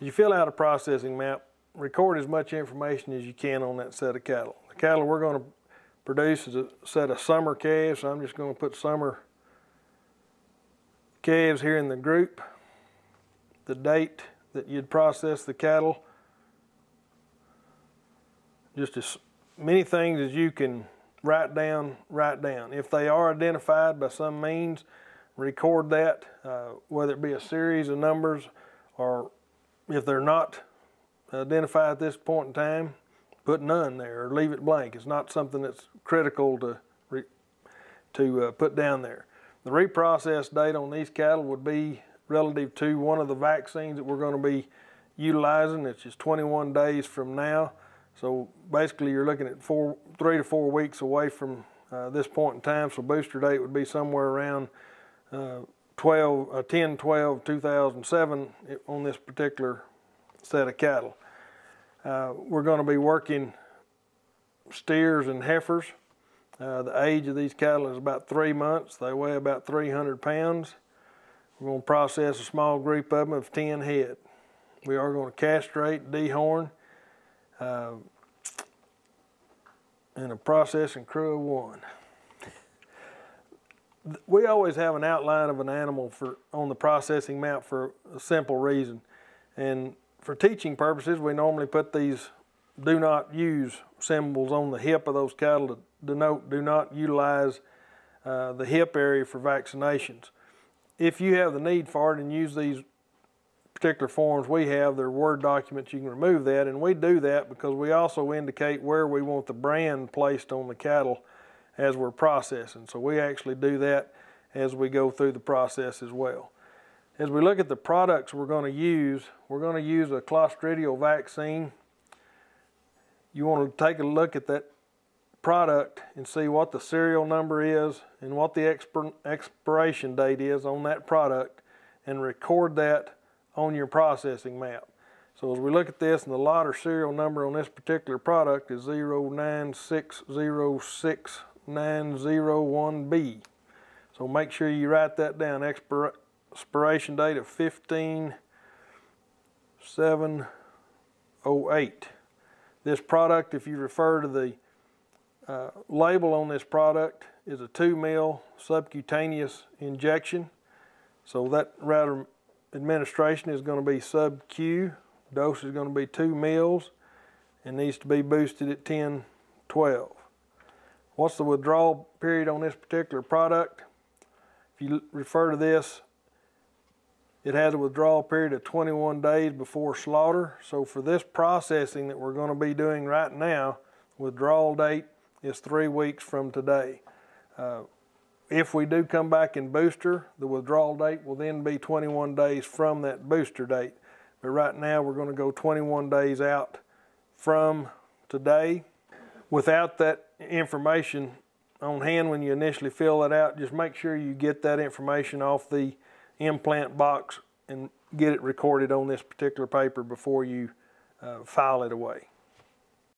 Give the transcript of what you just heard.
You fill out a processing map, record as much information as you can on that set of cattle. The cattle we're going to produce is a set of summer calves, so I'm just going to put summer calves here in the group, the date that you'd process the cattle, just as many things as you can write down, write down. If they are identified by some means, record that, uh, whether it be a series of numbers or if they're not identified at this point in time, put none there or leave it blank. It's not something that's critical to to uh, put down there. The reprocess date on these cattle would be relative to one of the vaccines that we're going to be utilizing. It's just 21 days from now. So basically you're looking at four, three to four weeks away from uh, this point in time. So booster date would be somewhere around uh, 12, uh, 10, 12, 2007 on this particular set of cattle. Uh, we're going to be working steers and heifers. Uh, the age of these cattle is about three months. They weigh about 300 pounds. We're going to process a small group of them of 10 head. We are going to castrate, dehorn, uh, and a processing crew of one. We always have an outline of an animal for on the processing map for a simple reason. And for teaching purposes, we normally put these do not use symbols on the hip of those cattle to denote do not utilize uh, the hip area for vaccinations. If you have the need for it and use these particular forms we have, they're Word documents, you can remove that. And we do that because we also indicate where we want the brand placed on the cattle as we're processing. So we actually do that as we go through the process as well. As we look at the products we're going to use, we're going to use a Clostridial vaccine. You want to take a look at that product and see what the serial number is and what the expir expiration date is on that product and record that on your processing map. So as we look at this and the lot or serial number on this particular product is 0960691B. So make sure you write that down. Expir expiration date of 15708. This product, if you refer to the uh, label on this product, is a 2 mil subcutaneous injection. So that rather administration is going to be sub-Q. Dose is going to be 2 mils and needs to be boosted at 10, 12. What's the withdrawal period on this particular product? If you refer to this, it has a withdrawal period of 21 days before slaughter. So for this processing that we're going to be doing right now, withdrawal date is three weeks from today. Uh, if we do come back in booster, the withdrawal date will then be 21 days from that booster date. But right now we're going to go 21 days out from today. Without that information on hand when you initially fill it out, just make sure you get that information off the implant box and get it recorded on this particular paper before you uh, file it away.